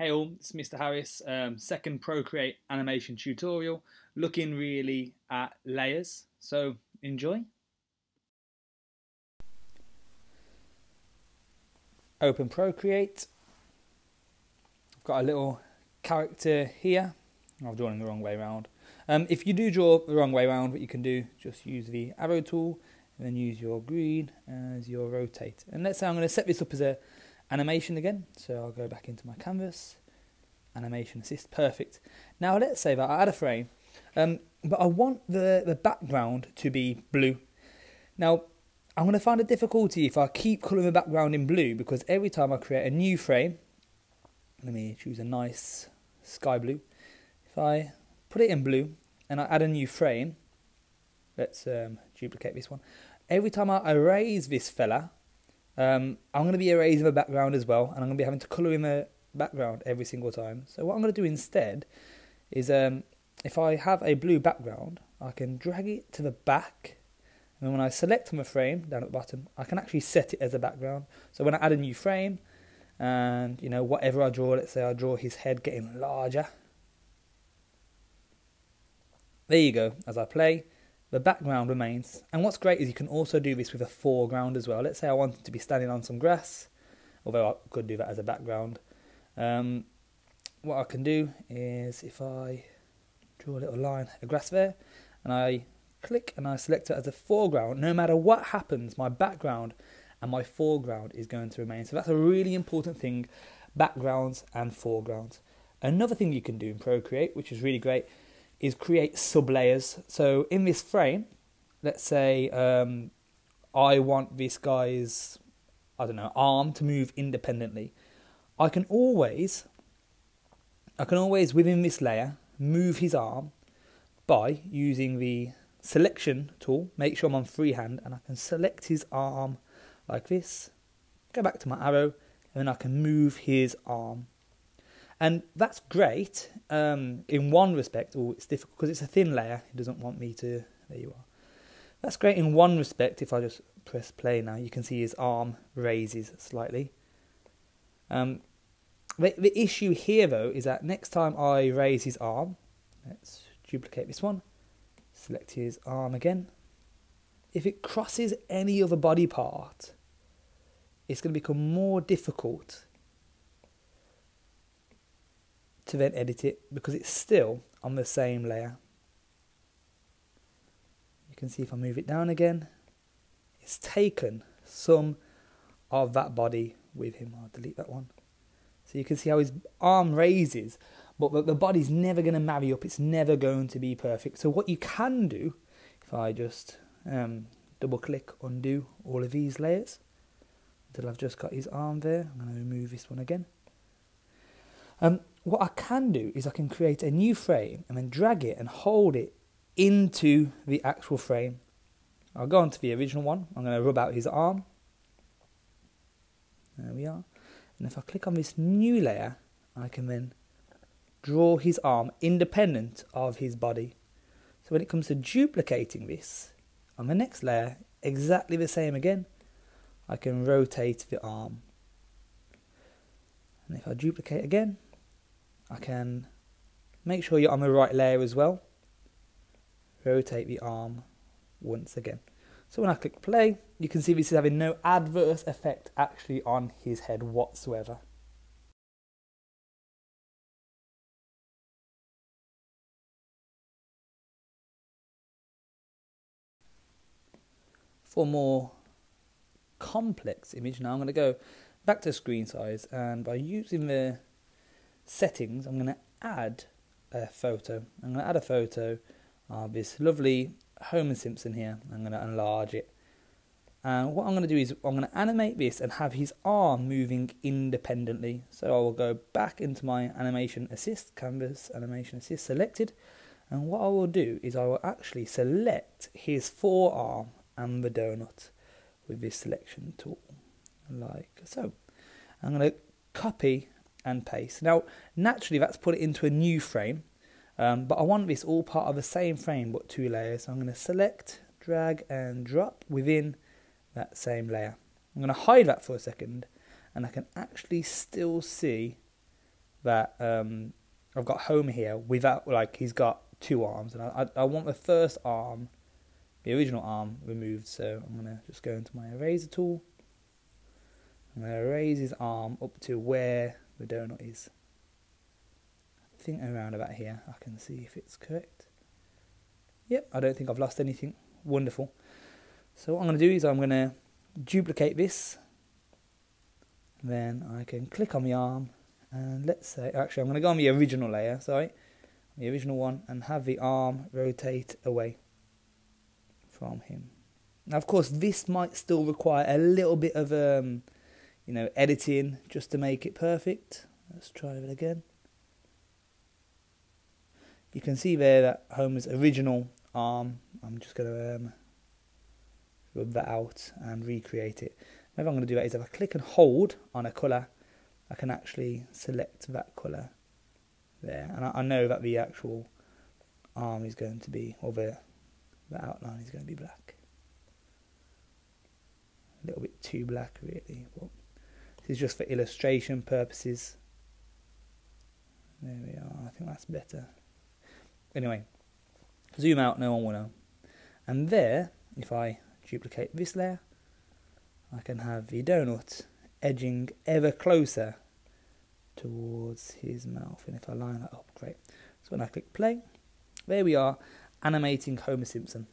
Hey all, it's Mr. Harris, um, second Procreate animation tutorial, looking really at layers, so enjoy. Open Procreate, I've got a little character here, I've drawn it the wrong way around. Um, if you do draw the wrong way around, what you can do, just use the arrow tool, and then use your green as your rotate. And let's say I'm going to set this up as a animation again. So I'll go back into my canvas, animation assist, perfect. Now let's say that I add a frame, um, but I want the, the background to be blue. Now I'm going to find a difficulty if I keep colouring the background in blue because every time I create a new frame, let me choose a nice sky blue. If I put it in blue and I add a new frame, let's um, duplicate this one. Every time I erase this fella, um, I'm going to be erasing the background as well, and I'm going to be having to colour in the background every single time. So what I'm going to do instead is um, if I have a blue background, I can drag it to the back, and then when I select my frame down at the bottom, I can actually set it as a background. So when I add a new frame, and you know whatever I draw, let's say I draw his head getting larger. There you go. As I play, the background remains. And what's great is you can also do this with a foreground as well. Let's say I wanted to be standing on some grass, although I could do that as a background. Um, what I can do is if I draw a little line of grass there, and I click and I select it as a foreground, no matter what happens, my background and my foreground is going to remain. So that's a really important thing, backgrounds and foregrounds. Another thing you can do in Procreate, which is really great, is create sublayers. So in this frame, let's say um, I want this guy's, I don't know, arm to move independently. I can always, I can always within this layer move his arm by using the selection tool. Make sure I'm on freehand and I can select his arm like this. Go back to my arrow and then I can move his arm and that's great um, in one respect. Oh, it's difficult because it's a thin layer. It doesn't want me to. There you are. That's great in one respect. If I just press play now, you can see his arm raises slightly. Um, the, the issue here, though, is that next time I raise his arm, let's duplicate this one, select his arm again. If it crosses any other body part, it's going to become more difficult to then edit it because it's still on the same layer. You can see if I move it down again, it's taken some of that body with him. I'll delete that one. So you can see how his arm raises, but the, body's never going to marry up. It's never going to be perfect. So what you can do, if I just um, double click undo all of these layers until I've just got his arm there, I'm going to remove this one again. Um, what I can do is I can create a new frame and then drag it and hold it into the actual frame. I'll go on to the original one. I'm going to rub out his arm. There we are. And if I click on this new layer, I can then draw his arm independent of his body. So when it comes to duplicating this, on the next layer, exactly the same again, I can rotate the arm. And if I duplicate again, I can make sure you're on the right layer as well. Rotate the arm once again. So when I click play, you can see this is having no adverse effect actually on his head whatsoever. For more complex image now I'm going to go back to screen size and by using the settings, I'm going to add a photo. I'm going to add a photo of this lovely Homer Simpson here. I'm going to enlarge it. And what I'm going to do is I'm going to animate this and have his arm moving independently. So I will go back into my animation assist, canvas animation assist selected. And what I will do is I will actually select his forearm and the donut with this selection tool, like so. I'm going to copy and paste. Now, naturally, that's put it into a new frame, um, but I want this all part of the same frame, but two layers. So I'm going to select, drag, and drop within that same layer. I'm going to hide that for a second, and I can actually still see that um, I've got Homer here without like he's got two arms, and I, I, want the first arm, the original arm, removed. So I'm gonna just go into my eraser tool. I'm gonna raise his arm up to where the donut is. I think around about here. I can see if it's correct. Yep, I don't think I've lost anything. Wonderful. So what I'm going to do is I'm going to duplicate this. Then I can click on the arm and let's say, actually I'm going to go on the original layer, sorry, the original one, and have the arm rotate away from him. Now of course this might still require a little bit of, um, you know, editing just to make it perfect. Let's try it again. You can see there that Homer's original arm, I'm just going to um, rub that out and recreate it. Maybe I'm going to do that is if I click and hold on a colour, I can actually select that colour there. And I, I know that the actual arm is going to be, or the, the outline is going to be black. A little bit too black really, but this is just for illustration purposes. There we are, I think that's better. Anyway, zoom out, no one will know. And there, if I duplicate this layer, I can have the donut edging ever closer towards his mouth. And if I line that up, great. So when I click play, there we are, animating Homer Simpson.